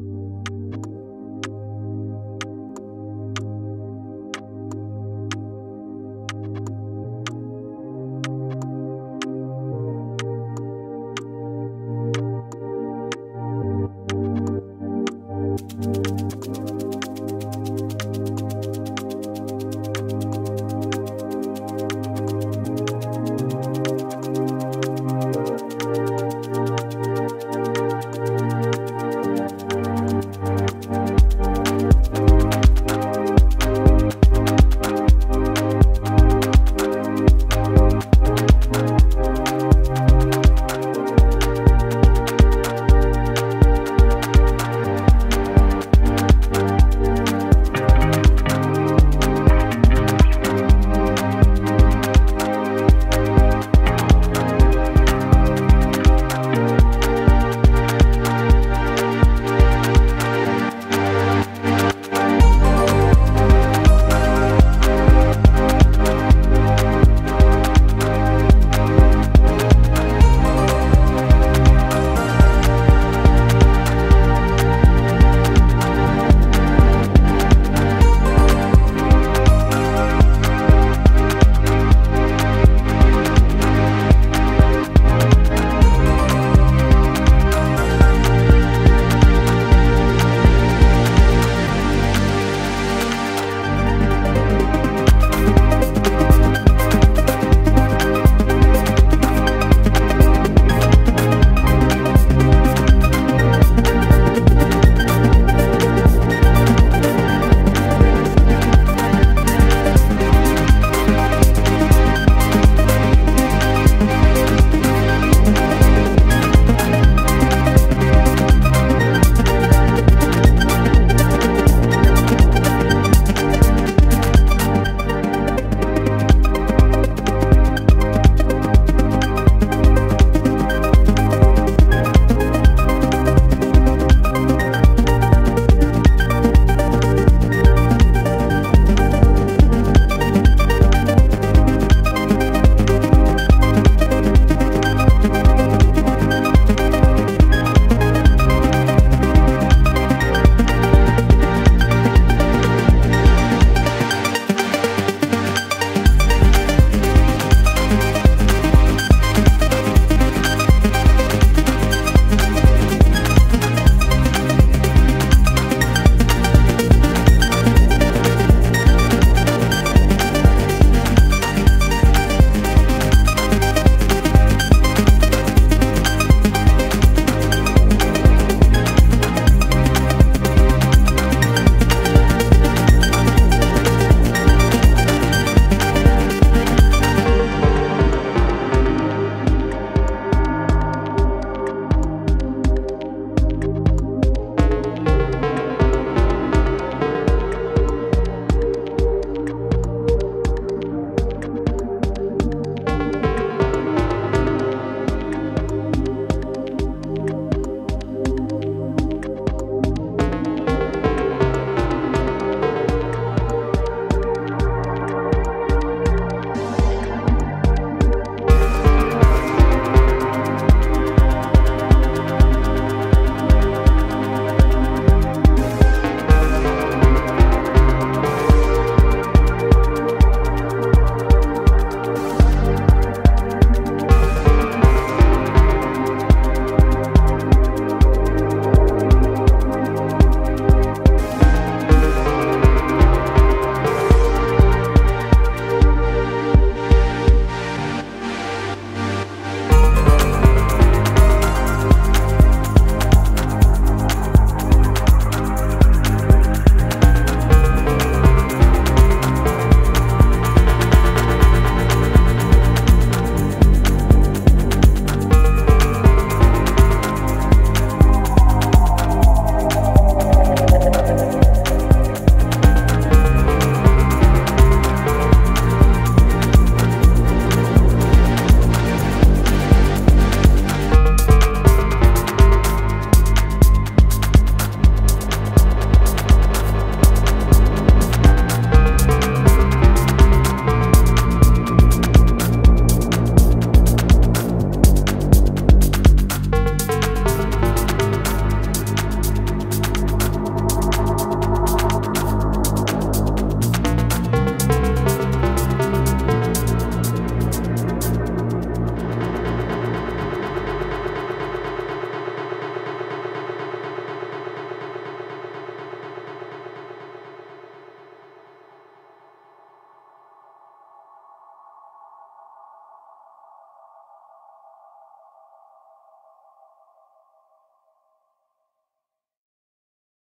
you